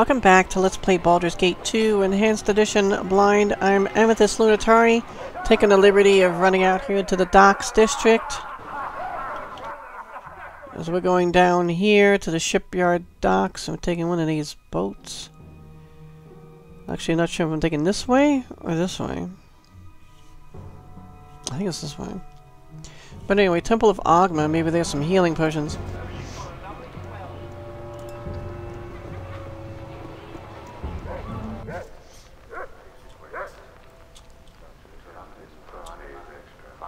Welcome back to Let's Play Baldur's Gate 2 Enhanced Edition Blind. I'm Amethyst Lunitari, taking the liberty of running out here to the Docks District. As we're going down here to the shipyard docks, I'm taking one of these boats. Actually, not sure if I'm taking this way or this way. I think it's this way. But anyway, Temple of Oghma, maybe there's some healing potions.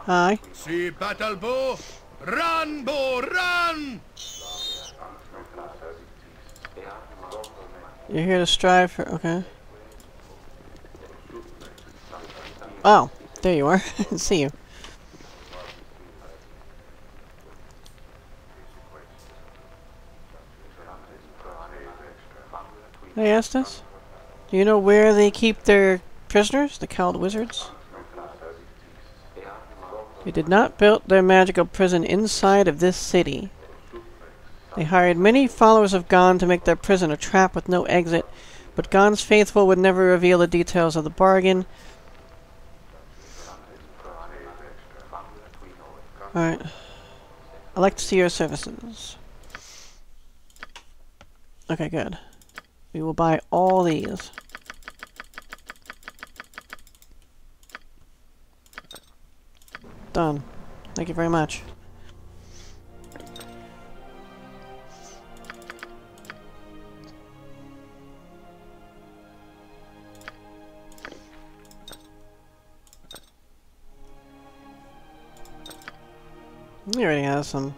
Hi. See battle bow, run bow, run! You're here to strive for. Okay. Oh, there you are. See you. They asked us. Do you know where they keep their prisoners, the Cowled Wizards? They did not build their magical prison inside of this city. They hired many followers of Gond to make their prison a trap with no exit, but Gond's faithful would never reveal the details of the bargain. Alright. I'd like to see your services. Okay, good. We will buy all these. Done. Thank you very much. He already has some.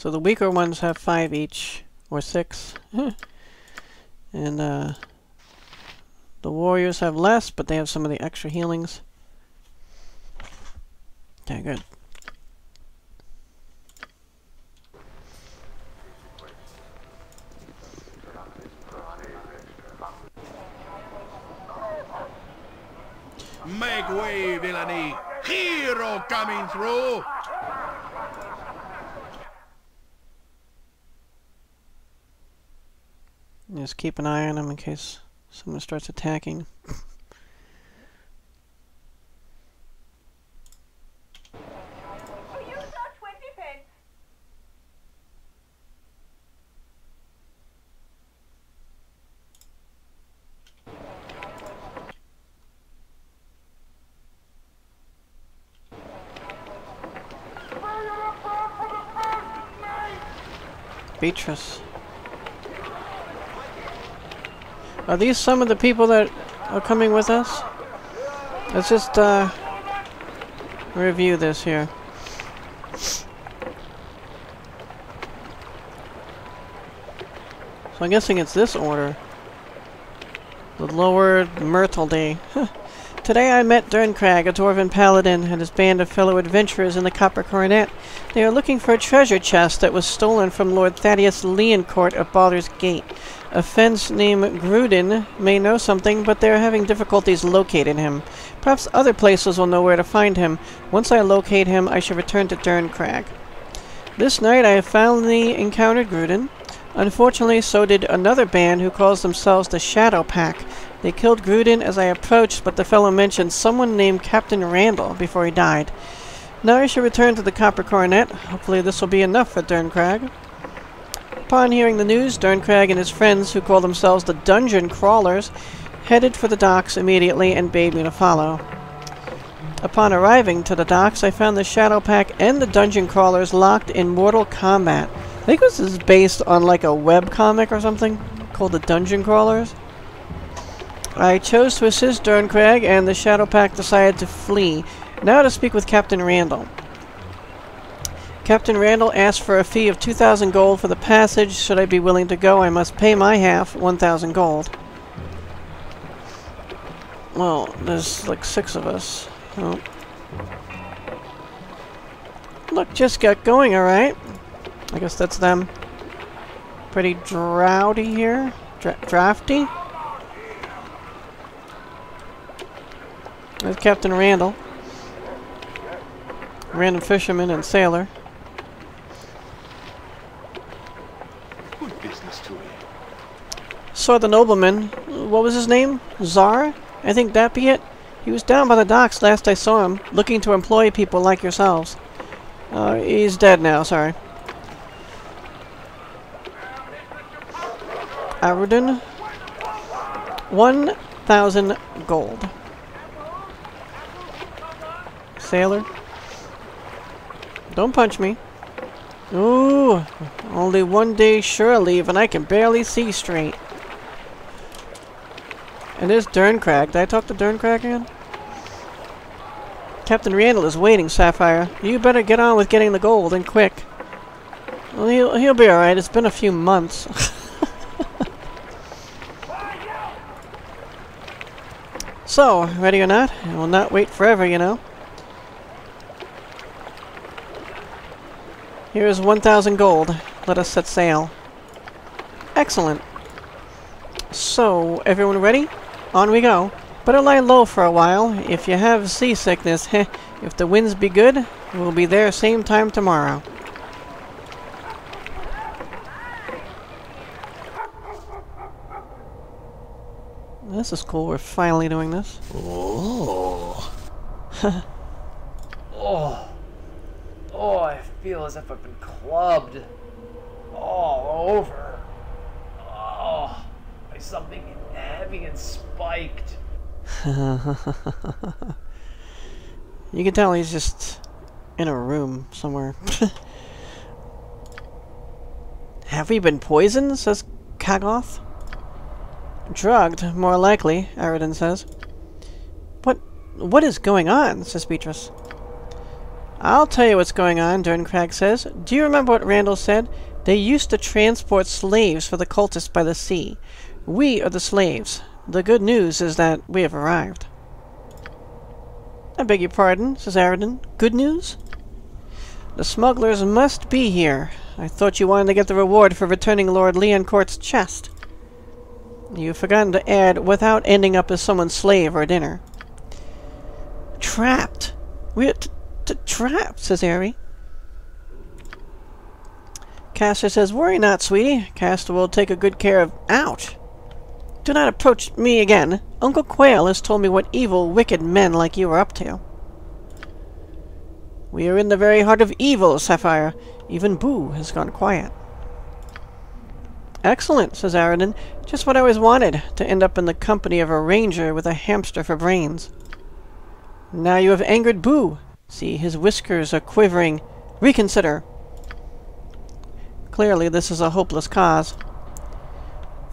So the weaker ones have five each, or six. and uh, the warriors have less, but they have some of the extra healings. Okay, good. Make way, villainy! Hero coming through! Just keep an eye on them in case someone starts attacking. You got 20 pence. Beatrice. Are these some of the people that are coming with us? Let's just uh, review this here. So I'm guessing it's this order. The Lower Myrtleday. Today I met Derncrag, a dwarven paladin, and his band of fellow adventurers in the Copper Coronet. They are looking for a treasure chest that was stolen from Lord Thaddeus Leoncourt of Baldur's Gate. A fence named Gruden may know something, but they are having difficulties locating him. Perhaps other places will know where to find him. Once I locate him, I shall return to Derncrag. This night I finally encountered Gruden. Unfortunately, so did another band who calls themselves the Shadow Pack. They killed Gruden as I approached, but the fellow mentioned someone named Captain Randall before he died. Now I shall return to the Copper Coronet. Hopefully this will be enough for Derncrag. Upon hearing the news, Derncrag and his friends, who call themselves the Dungeon Crawlers, headed for the docks immediately and bade me to follow. Upon arriving to the docks, I found the Shadow Pack and the Dungeon Crawlers locked in mortal combat. I think this is based on like a web comic or something called the Dungeon Crawlers. I chose to assist Derncrag, and the Shadow Pack decided to flee. Now to speak with Captain Randall. Captain Randall asked for a fee of 2,000 gold for the passage. Should I be willing to go, I must pay my half, 1,000 gold. Well, there's like six of us. Oh. Look, just got going, alright. I guess that's them. Pretty drowdy here. Dra drafty. There's Captain Randall. Random fisherman and sailor. Good business to me. Saw the nobleman. What was his name? Xzar? I think that be it. He was down by the docks last I saw him, looking to employ people like yourselves. Uh, he's dead now, sorry. One thousand gold. Sailor. Don't punch me. Ooh, only one day shore leave and I can barely see straight. And there's Derncrag. Did I talk to Derncrag again? Captain Randall is waiting, Sapphire. You better get on with getting the gold, and quick. Well, he'll, he'll be alright. It's been a few months. so, ready or not, I will not wait forever, you know. Here is 1,000 gold. Let us set sail. Excellent. So, everyone ready? On we go. Better lie low for a while. If you have seasickness, heh, if the winds be good, we'll be there same time tomorrow. This is cool. We're finally doing this. Oh. oh. Oh, I feel as if I've been clubbed all over. Oh, by something heavy and spiked. You can tell he's just in a room somewhere. Have we been poisoned? says Kagoth. Drugged, more likely, Aridin says. What what is going on? says Beatrice. I'll tell you what's going on, Derncrag says. Do you remember what Randall said? They used to transport slaves for the cultists by the sea. We are the slaves. The good news is that we have arrived. I beg your pardon, says Aridin. Good news? The smugglers must be here. I thought you wanted to get the reward for returning Lord Leoncourt's chest. You've forgotten to add, without ending up as someone's slave or dinner. Trapped! We're trapped, says Harry. Castor says, Worry not, sweetie. Castor will take a good care of... Ouch! Do not approach me again. Uncle Quail has told me what evil, wicked men like you are up to. We are in the very heart of evil, Sapphire. Even Boo has gone quiet. Excellent, says Aridin. Just what I always wanted, to end up in the company of a ranger with a hamster for brains. Now you have angered Boo. See, his whiskers are quivering. Reconsider. Clearly, this is a hopeless cause.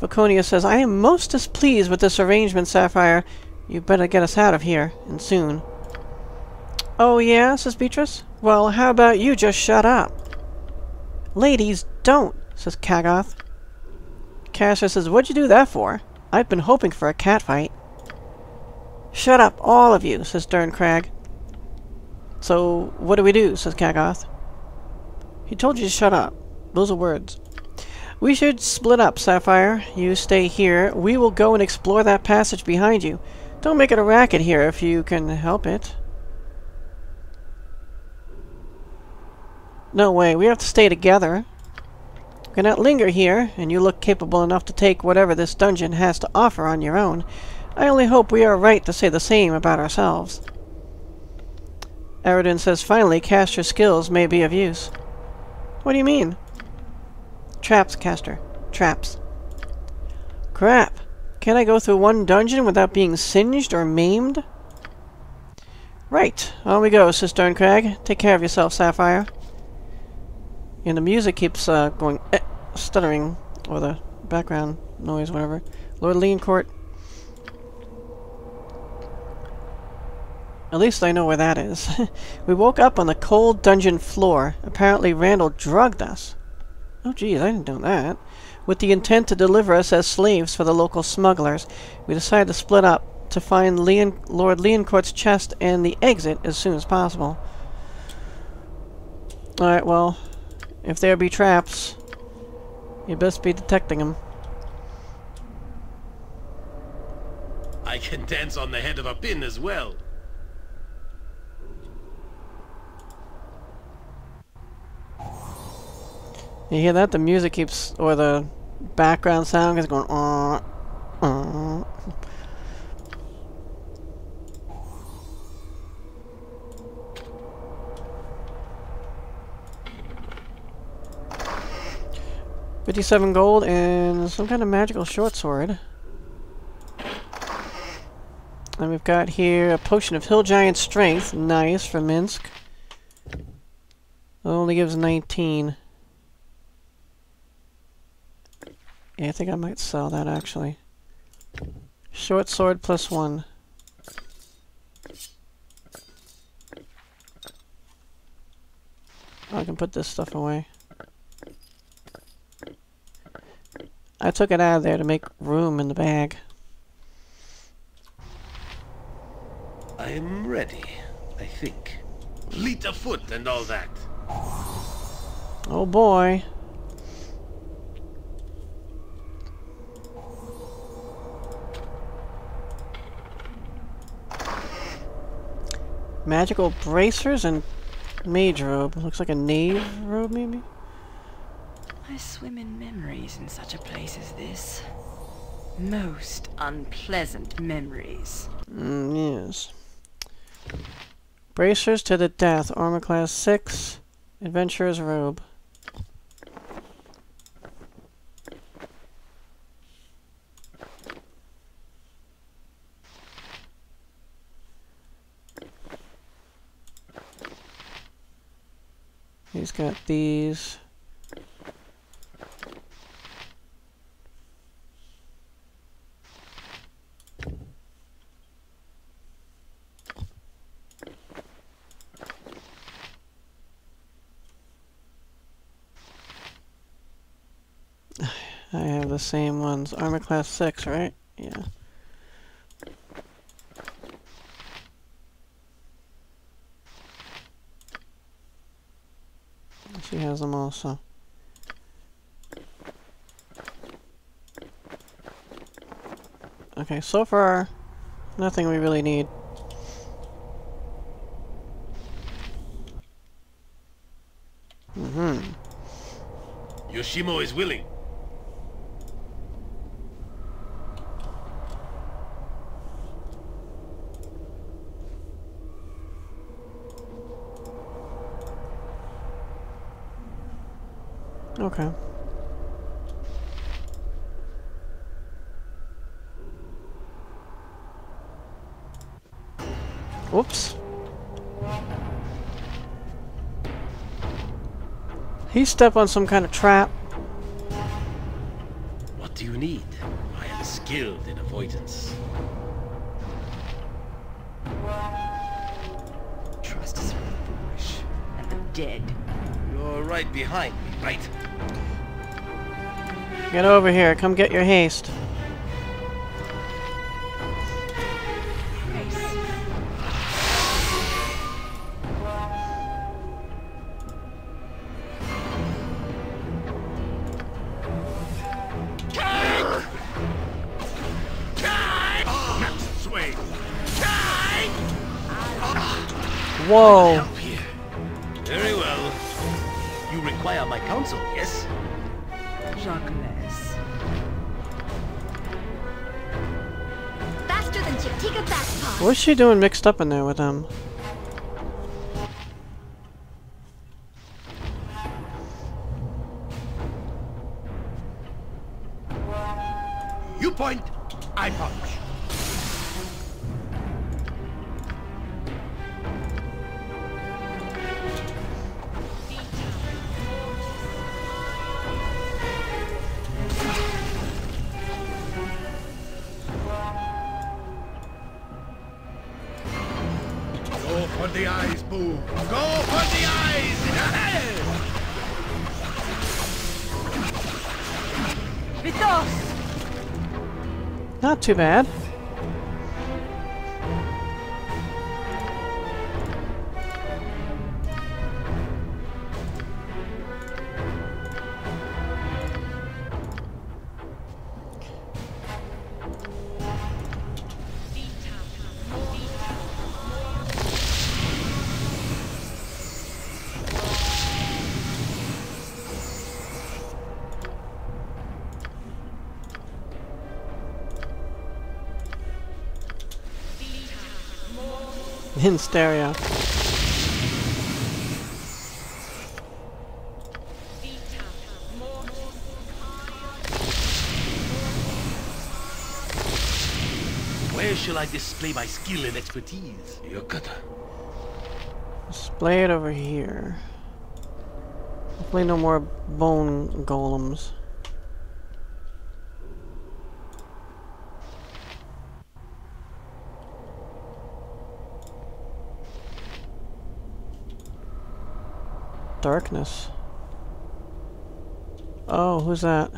Viconia says, I am most displeased with this arrangement, Sapphire. You better get us out of here, and soon. Oh, yeah? says Beatrice. Well, how about you just shut up? Ladies, don't, says Kagoth. Cassia says, What'd you do that for? I've been hoping for a catfight. Shut up, all of you, says Derncrag. So, what do we do? says Kagoth. He told you to shut up. Those are words. We should split up, Sapphire. You stay here. We will go and explore that passage behind you. Don't make it a racket here if you can help it. No way, we have to stay together. You cannot linger here, and you look capable enough to take whatever this dungeon has to offer on your own. I only hope we are right to say the same about ourselves. Aridin says, finally, Castor skills may be of use. What do you mean? Traps, Castor. Traps. Crap! Can't I go through one dungeon without being singed or maimed? Right, on we go, says Derncrag. Take care of yourself, Sapphire. And the music keeps uh, going, eh, stuttering, or the background noise, whatever. Lord Leoncourt. At least I know where that is. we woke up on the cold dungeon floor. Apparently Randall drugged us. Oh geez, I didn't know that. With the intent to deliver us as slaves for the local smugglers, we decided to split up to find Leon Lord Leoncourt's chest and the exit as soon as possible. Alright, well, if there be traps, you best be detecting them. I can dance on the head of a pin as well. You hear that? The music keeps, or the background sound is going, uh, uh. Fifty-seven gold and some kind of magical short sword. And we've got here a potion of Hill Giant Strength. Nice, for Minsc. Only gives 19. Yeah, I think I might sell that, actually. Short sword plus one. I can put this stuff away. I took it out of there to make room in the bag. I'm ready, I think. Fleet foot and all that. Oh boy. Magical bracers and mage robe. Looks like a knave robe, maybe? I swim in memories in such a place as this. Most unpleasant memories. Mm, yes. Bracers to the death. Armor class 6. Adventurer's robe. He's got these. I have the same ones. Armor class 6, right? Yeah. She also. Okay, so far, nothing we really need. Mm-hmm. Yoshimo is willing. Okay. Whoops. He stepped on some kind of trap. What do you need? I am skilled in avoidance. Trust is foolish. And the dead. You're right behind me, right? Get over here. Come get your haste. Whoa. She doing mixed up in there with him? You point, I punch. Too bad. In stereo. Where shall I display my skill and expertise? Yokata. Display it over here. Hopefully no more bone golems. Darkness. Oh, who's that?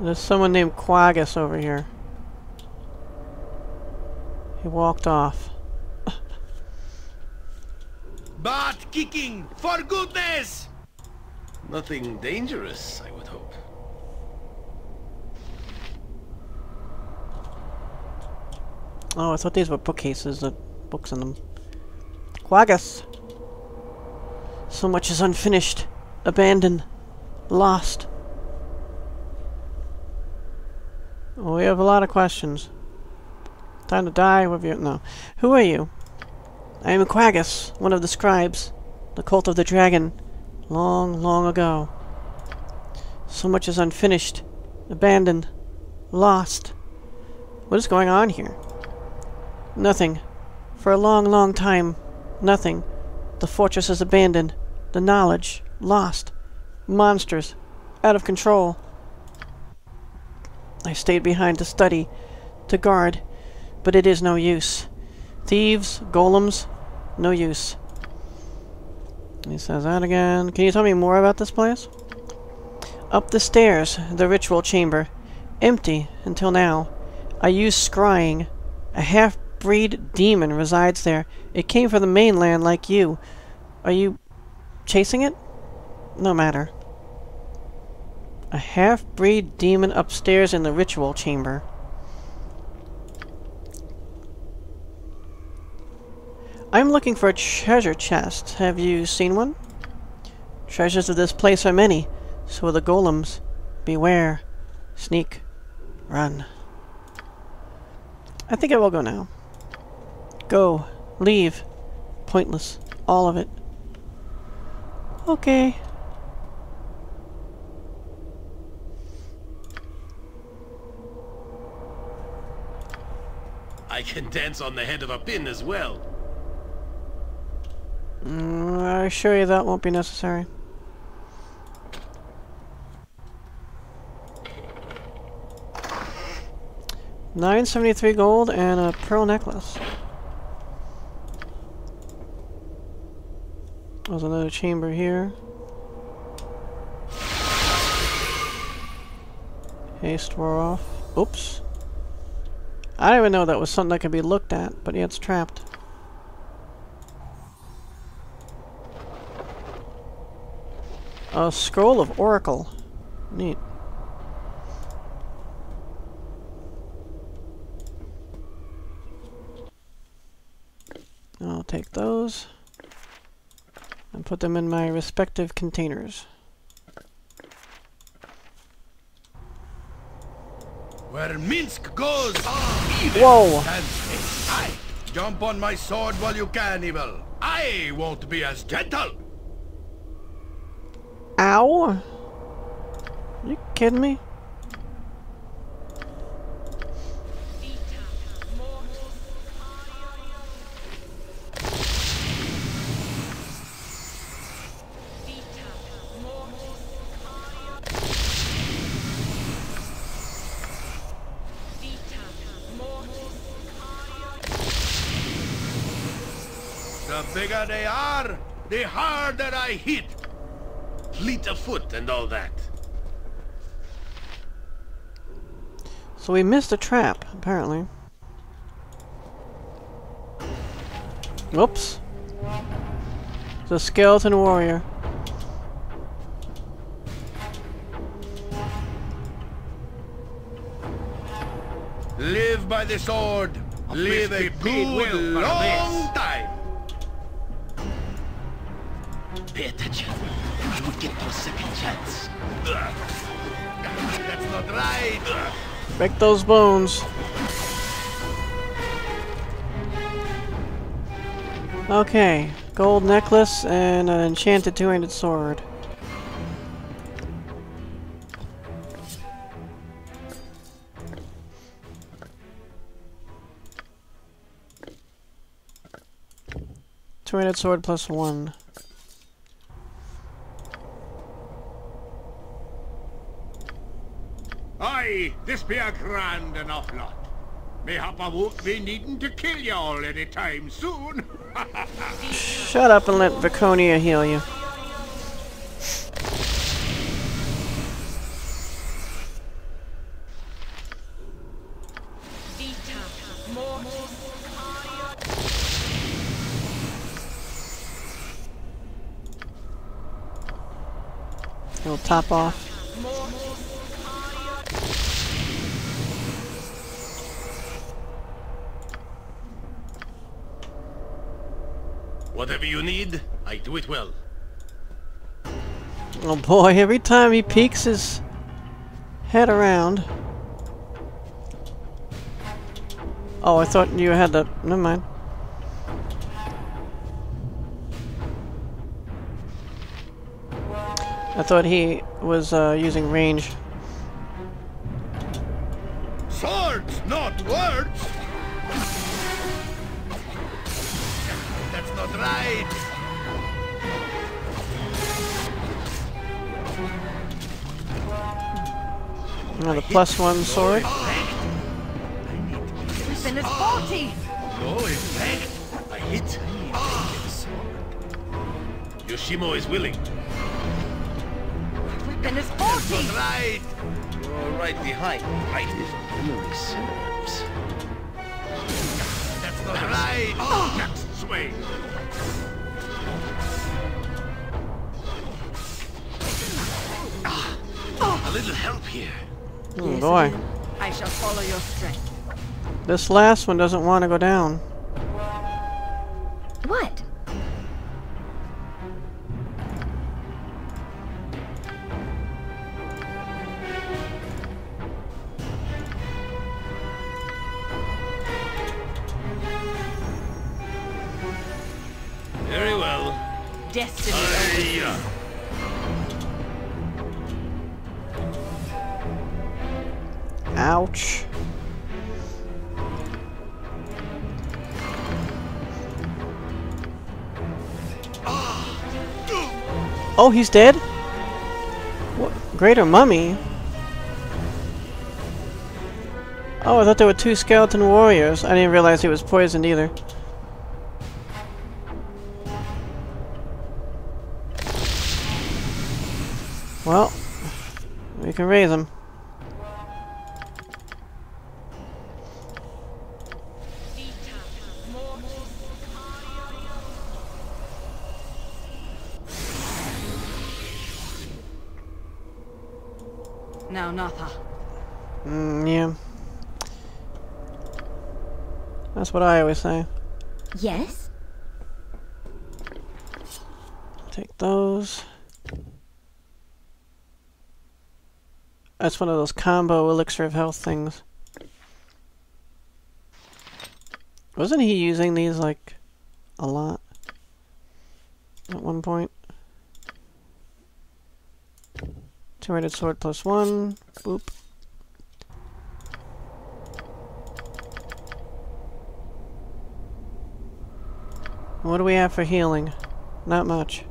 There's someone named Quagus over here. He walked off. Butt kicking! For goodness! Nothing dangerous, I would hope. Oh, I thought these were bookcases, the books in them. Quagus! So much is unfinished, abandoned, lost. Well, we have a lot of questions. Time to die with you. No. Who are you? I am Quagus, one of the scribes, the cult of the dragon, long, long ago. So much is unfinished, abandoned, lost. What is going on here? Nothing. For a long, long time, nothing. The fortress is abandoned. The knowledge, lost. Monsters, out of control. I stayed behind to study, to guard, but it is no use. Thieves, golems, no use. He says that again. Can you tell me more about this place? Up the stairs, the ritual chamber. Empty until now. I use scrying. A half-breed demon resides there. It came from the mainland like you. Are you chasing it? No matter. A half-breed demon upstairs in the ritual chamber. I'm looking for a treasure chest. Have you seen one? Treasures of this place are many. So are the golems. Beware. Sneak. Run. I think I will go now. Go. Leave. Pointless. All of it. Okay. I can dance on the head of a pin as well. Mm, I assure you that won't be necessary. Nine seventy-three gold and a pearl necklace. There's another chamber here. Haste wore off. Oops. I didn't even know that was something that could be looked at, but yeah, it's trapped. A scroll of Oracle. Neat. I'll take those put them in my respective containers. Where Minsc goes, ah, Whoa! I jump on my sword while you can, evil. I won't be as gentle. Ow! You kidding me? Harder I hit. Fleet of foot and all that. So we missed a trap, apparently. Whoops. It's a skeleton warrior. Live by the sword. Live a must good well long time. Pay attention. You will get your second chance. That's not right. Break those bones. Okay, gold necklace and an enchanted two-handed sword. Two-handed sword plus one. This be a grand enough lot. Mayhap I won't be needing to kill y'all anytime soon. Shut up and let Viconia heal you. It'll top off. Whatever you need, I do it well. Oh boy, every time he peeks his head around. Oh, I thought you had that. Never mind. I thought he was uh, using range. Plus one sword. Weapon is faulty! No, in fact, hit. Yoshimo is willing. Weapon is That's faulty! not right. You're right behind right? If memory serves. That's not right. Oh. Next swing. Ah. A little help here. Oh boy. I shall follow your strength. This last one doesn't want to go down. Oh, he's dead? What? Greater Mummy? Oh, I thought there were two skeleton warriors. I didn't realize he was poisoned either. Well, we can raise him. That's what I always say. Yes? Take those. That's one of those combo elixir of health things. Wasn't he using these like a lot at one point? Two-handed sword plus one. Boop. What do we have for healing? Not much.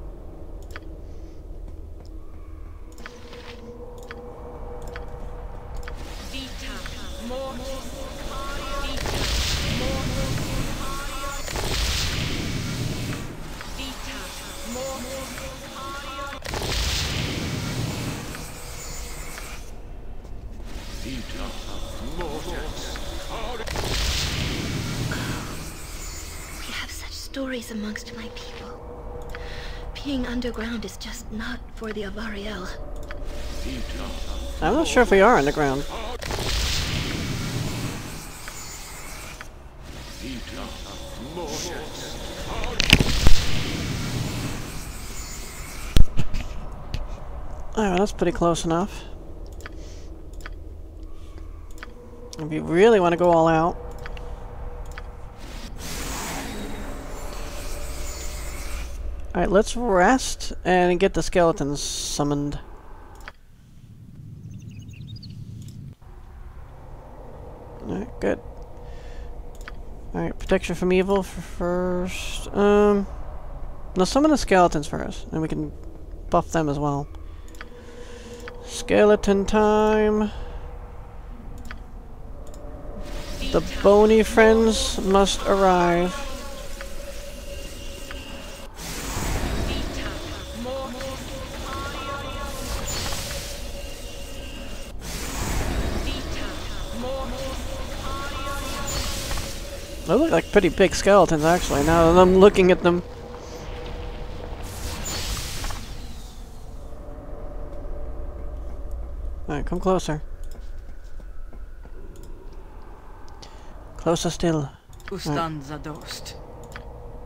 Underground is just not for the Avariel. I'm not sure if we are underground. Alright, that's pretty close enough. If you really want to go all out. Alright, let's rest and get the skeletons summoned. Alright, good. Alright, protection from evil first. Um, now summon the skeletons first, and we can buff them as well. Skeleton time. The bony friends must arrive. Like pretty big skeletons, actually, now that I'm looking at them. Alright, come closer. Closer still. Ustan Zadost.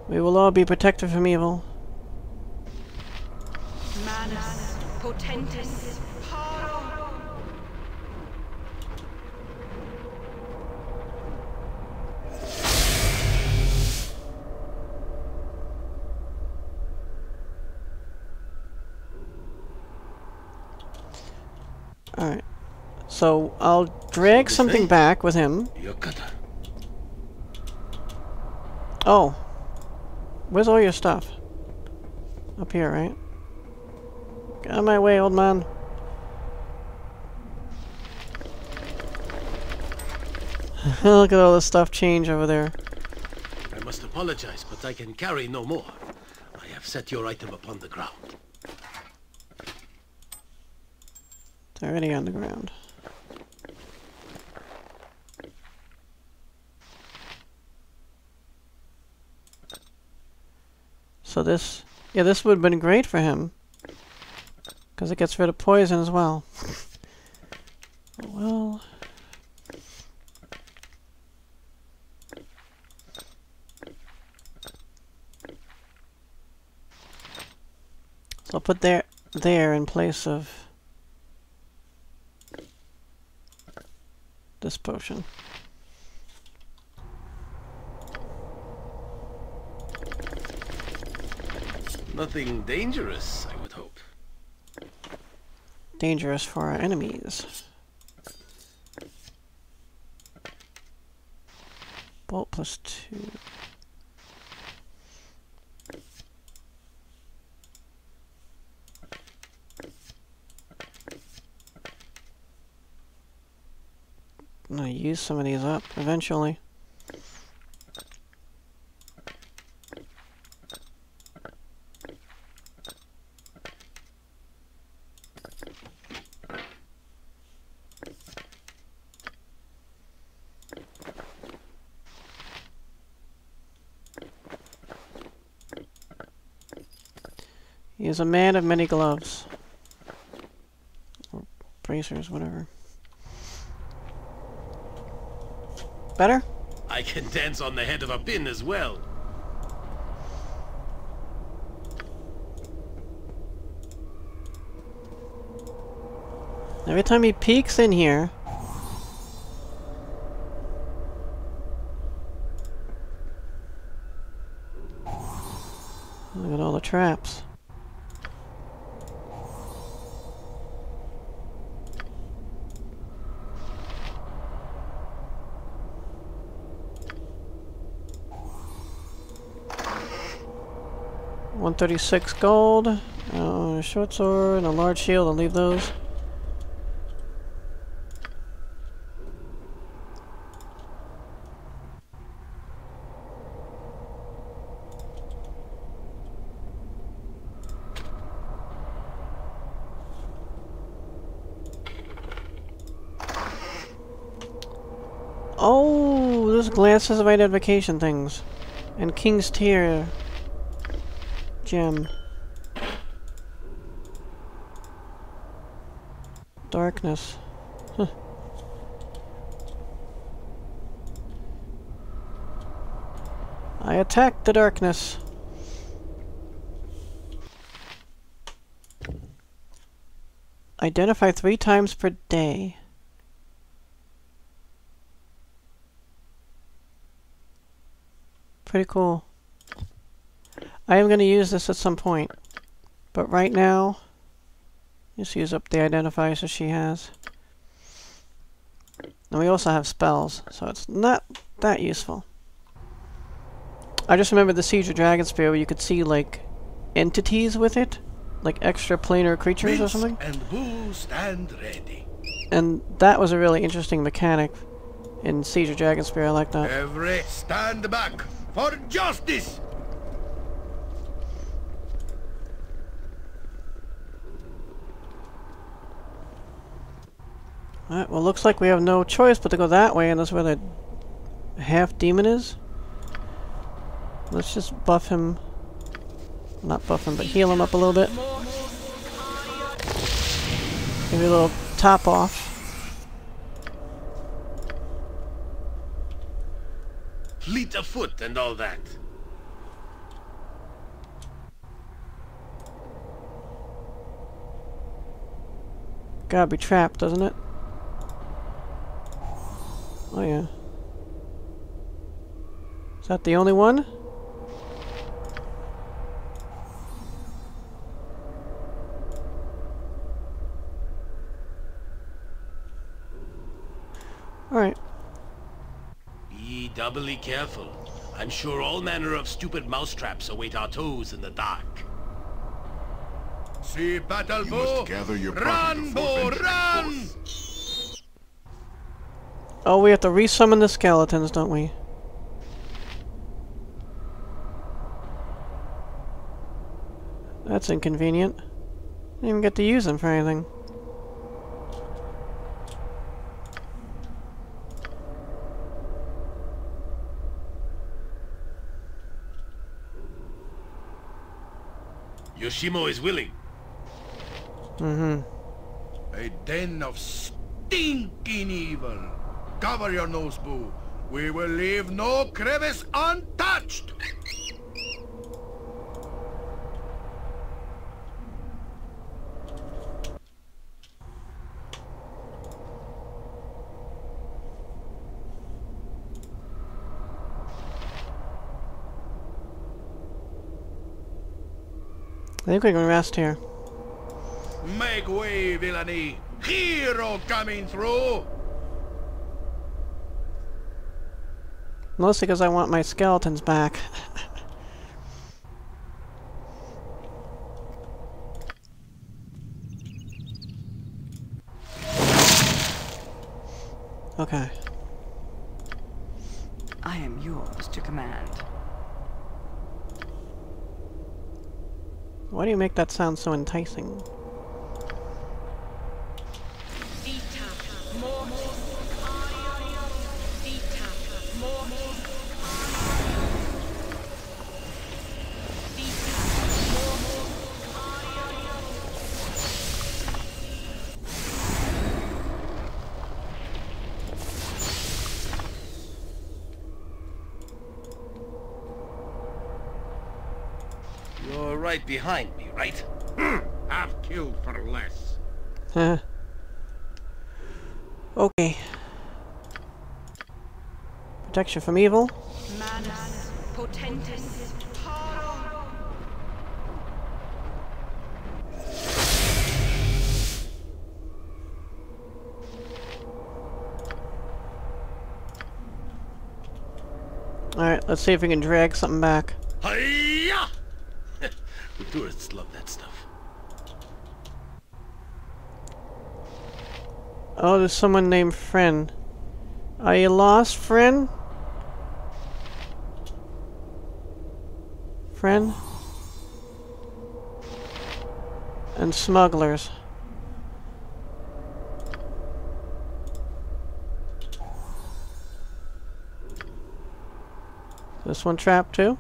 We will all be protected from evil. Manus Potentis So, I'll drag something back with him. Oh. Where's all your stuff? Up here, right? Get out of my way, old man. Look at all this stuff change over there. I must apologize, but I can carry no more. I have set your item upon the ground. It's already on the ground. So this, yeah, this would have been great for him. Because it gets rid of poison as well. well... So I'll put there, there in place of this potion. Nothing dangerous, I would hope. Dangerous for our enemies. Bolt plus two. Gonna use some of these up eventually. Is a man of many gloves. Or bracers, whatever. Better? I can dance on the head of a pin as well. Every time he peeks in here... 36 gold, uh, short sword, and a large shield. I'll leave those. Oh, those glances of identification things. And King's Tear gem. Darkness. I attack the darkness. Identify three times per day. Pretty cool. I am going to use this at some point. But right now, just use up the identifiers that she has. And we also have spells, so it's not that useful. I just remember the Siege of Dragonspear where you could see, like, entities with it. Like extra planar creatures or something. and Boo stand ready. And that was a really interesting mechanic in Siege of Dragonspear. I like that. Every stand back for justice! Alright, well looks like we have no choice but to go that way, and that's where the half demon is. Let's just buff him. Not buff him, but heal him up a little bit. Give Maybe a little top off. Fleet of foot and all that. Gotta be trapped, doesn't it? Oh yeah. Is that the only one? Alright. Be doubly careful. I'm sure all manner of stupid mousetraps await our toes in the dark. See battle You bow. must gather your Run, before bow, run! forth. Oh, we have to resummon the skeletons, don't we? That's inconvenient. Didn't even get to use them for anything. Yoshimo is willing. Mm-hmm. A den of stinking evil. Cover your nose, Boo. We will leave no crevice untouched. I think we can rest here. Make way, villainy. Hero coming through. Mostly because I want my skeletons back. okay. I am yours to command. Why do you make that sound so enticing? Right behind me, right? Hmm, Half killed for less. Huh. okay. Protection from evil. Manus potentis paro. Alright, let's see if we can drag something back. Hiya! the tourists love that stuff. Oh, there's someone named Friend. Are you lost, friend? Friend? And smugglers. This one trapped too?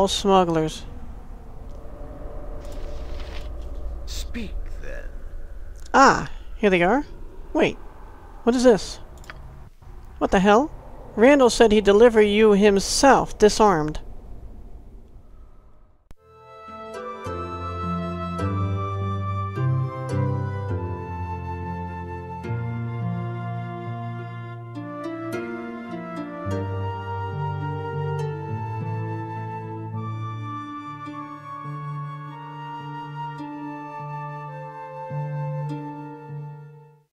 All smugglers. Speak then. Ah, here they are. Wait, what is this? What the hell? Randall said he'd deliver you himself, disarmed.